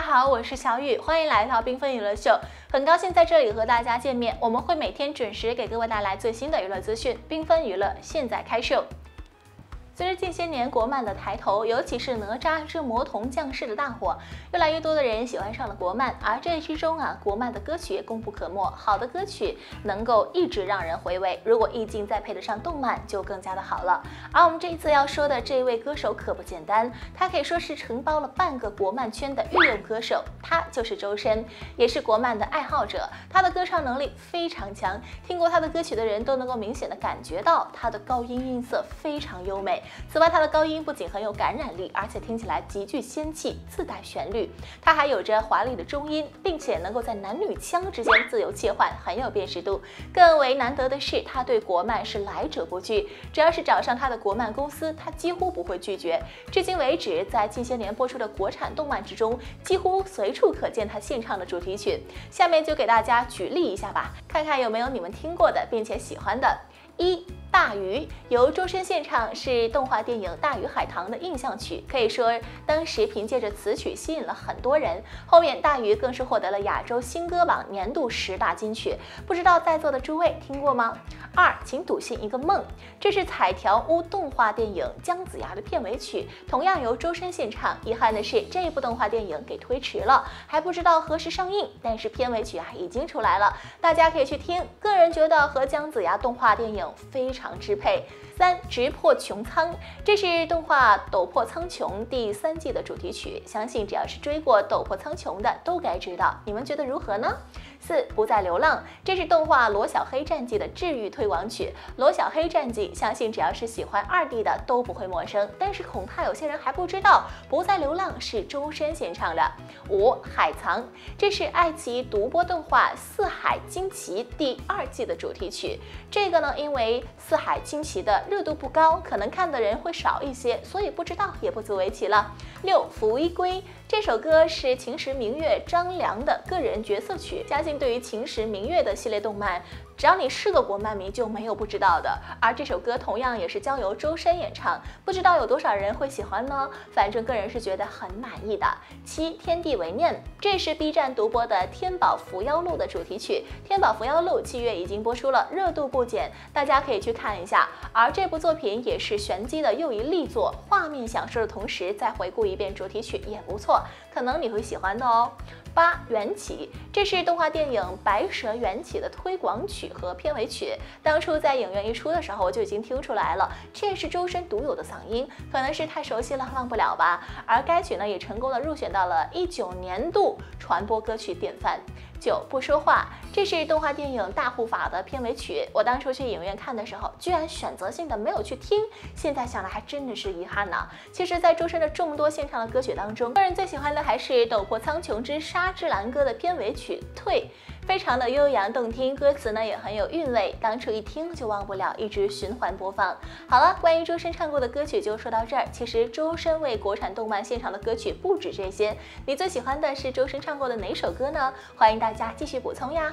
大家好，我是小雨，欢迎来到缤纷娱乐秀，很高兴在这里和大家见面。我们会每天准时给各位带来最新的娱乐资讯，缤纷娱乐现在开秀。随着近些年国漫的抬头，尤其是哪吒之魔童降世的大火，越来越多的人喜欢上了国漫。而这之中啊，国漫的歌曲功不可没。好的歌曲能够一直让人回味，如果意境再配得上动漫，就更加的好了。而我们这一次要说的这位歌手可不简单，他可以说是承包了半个国漫圈的御用歌手，他就是周深，也是国漫的爱好者。他的歌唱能力非常强，听过他的歌曲的人都能够明显的感觉到他的高音音色非常优美。此外，他的高音不仅很有感染力，而且听起来极具仙气，自带旋律。他还有着华丽的中音，并且能够在男女腔之间自由切换，很有辨识度。更为难得的是，他对国漫是来者不拒，只要是找上他的国漫公司，他几乎不会拒绝。至今为止，在近些年播出的国产动漫之中，几乎随处可见他献唱的主题曲。下面就给大家举例一下吧，看看有没有你们听过的，并且喜欢的。一大鱼由周深献唱，是动画电影《大鱼海棠》的印象曲，可以说当时凭借着此曲吸引了很多人。后面大鱼更是获得了亚洲新歌榜年度十大金曲，不知道在座的诸位听过吗？二，请笃信一个梦，这是彩条屋动画电影《姜子牙》的片尾曲，同样由周深献唱。遗憾的是，这部动画电影给推迟了，还不知道何时上映。但是片尾曲啊已经出来了，大家可以去听。个人觉得和姜子牙动画电影非常常支配。三，直破穹苍，这是动画《斗破苍穹》第三季的主题曲，相信只要是追过《斗破苍穹》的都该知道。你们觉得如何呢？四不再流浪，这是动画《罗小黑战记》的治愈推广曲，《罗小黑战记》相信只要是喜欢二 D 的都不会陌生，但是恐怕有些人还不知道《不再流浪》是周深献唱的。五海藏，这是爱奇艺独播动画《四海惊奇》第二季的主题曲，这个呢，因为《四海惊奇》的热度不高，可能看的人会少一些，所以不知道也不足为奇了。六扶衣归。这首歌是《秦时明月》张良的个人角色曲，相信对于《秦时明月》的系列动漫。只要你是个国漫迷，就没有不知道的。而这首歌同样也是交由周深演唱，不知道有多少人会喜欢呢？反正个人是觉得很满意的。七天地为念，这是 B 站独播的《天宝伏妖录》的主题曲，《天宝伏妖录》七月已经播出了，热度不减，大家可以去看一下。而这部作品也是玄机的又一力作，画面享受的同时再回顾一遍主题曲也不错，可能你会喜欢的哦。八缘起，这是动画电影《白蛇缘起》的推广曲和片尾曲。当初在影院一出的时候，我就已经听出来了，这是周深独有的嗓音，可能是太熟悉了，忘不了吧。而该曲呢，也成功的入选到了一九年度传播歌曲典范。九不说话，这是动画电影《大护法》的片尾曲。我当初去影院看的时候，居然选择性的没有去听，现在想来还真的是遗憾呢。其实，在周深的众多现场的歌曲当中，个人最喜欢的还是《斗破苍穹之沙之蓝歌》的片尾曲《退》。非常的悠扬动听，歌词呢也很有韵味，当初一听就忘不了，一直循环播放。好了，关于周深唱过的歌曲就说到这儿。其实周深为国产动漫献唱的歌曲不止这些，你最喜欢的是周深唱过的哪首歌呢？欢迎大家继续补充呀。